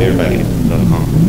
airbagit.com.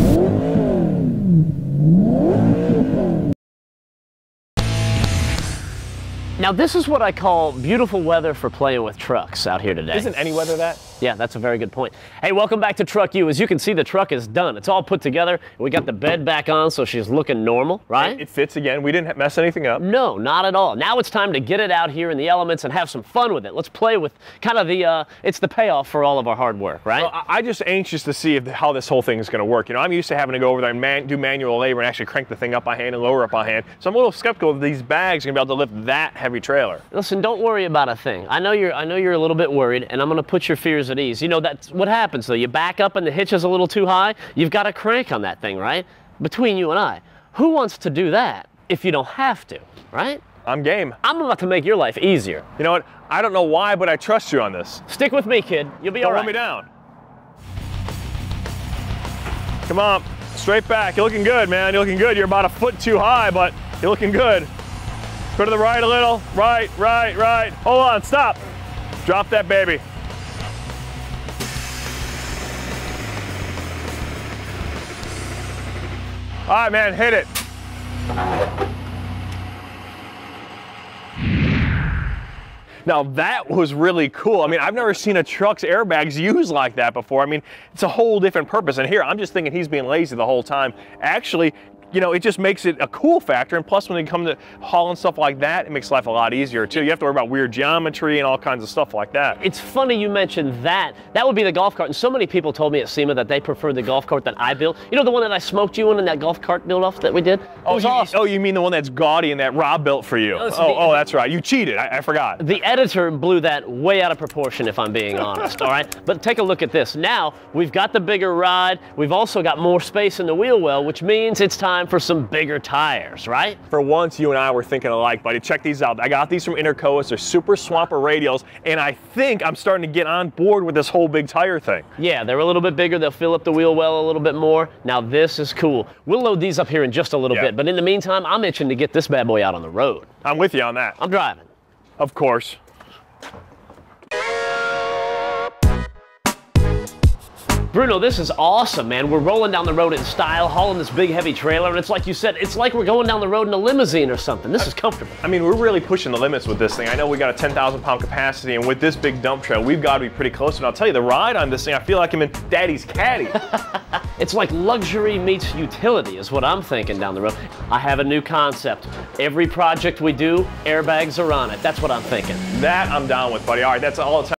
Now this is what I call beautiful weather for playing with trucks out here today. Isn't any weather that? Yeah, that's a very good point. Hey, welcome back to Truck U. As you can see, the truck is done. It's all put together. We got the bed back on, so she's looking normal, right? It fits again. We didn't mess anything up. No, not at all. Now it's time to get it out here in the elements and have some fun with it. Let's play with kind of the, uh, it's the payoff for all of our hard work, right? Well, I- I'm just anxious to see if, how this whole thing is going to work. You know, I'm used to having to go over there and man, do manual labor and actually crank the thing up by hand and lower it by hand. So I'm a little skeptical if these bags are going to be able to lift that heavy trailer. Listen, don't worry about a thing. I know you're I know you're a little bit worried, and I'm gonna put your fears at ease. You know that's what happens though. You back up and the hitch is a little too high, you've got to crank on that thing, right? Between you and I. Who wants to do that if you don't have to, right? I'm game. I'm about to make your life easier. You know what? I don't know why, but I trust you on this. Stick with me, kid. You'll be Don't all right. me down. Come on, straight back. You're looking good, man. You're looking good. You're about a foot too high, but you're looking good. Go to the right a little. Right, right, right. Hold on, stop. Drop that baby. All right, man, hit it. Now that was really cool. I mean, I've never seen a truck's airbags used like that before. I mean, it's a whole different purpose. And here, I'm just thinking he's being lazy the whole time. Actually, you know, it just makes it a cool factor. And plus, when they come to hauling stuff like that, it makes life a lot easier too. You have to worry about weird geometry and all kinds of stuff like that. It's funny you mentioned that. That would be the golf cart. And so many people told me at SEMA that they prefer the golf cart that I built. You know the one that I smoked you in in that golf cart build off that we did? It Oh, was you, awesome. oh, you mean the one that's gaudy and that Rob built for you? No, oh, the- oh, that's right. You cheated. I, I forgot. The editor blew that way out of proportion, if I'm being honest, all right? But take a look at this. Now, we've got the bigger ride. We've also got more space in the wheel well, which means it's time for some bigger tires, right? For once, you and I were thinking alike, buddy. Check these out. I got these from Intercoast. They're super swamper radials, and I think I'm starting to get on board with this whole big tire thing. Yeah, they're a little bit bigger. They'll fill up the wheel well a little bit more. Now, this is cool. We'll load these up here in just a little Yeah. bit. But in the meantime, I'm itching to get this bad boy out on the road. I'm with you on that. I'm driving. Of course. Bruno, this is awesome, man. We're rolling down the road in style, hauling this big heavy trailer, and it's like you said, it's like we're going down the road in a limousine or something. This is comfortable. I mean, we're really pushing the limits with this thing. I know we got a 10,000 pound capacity, and with this big dump trail, we've got to be pretty close. And I'll tell you, the ride on this thing, I feel like I'm in Daddy's caddy. It's like luxury meets utility, is what I'm thinking down the road. I have a new concept. Every project we do, airbags are on it. That's what I'm thinking. that I'm down with, buddy. All right, that's all the time.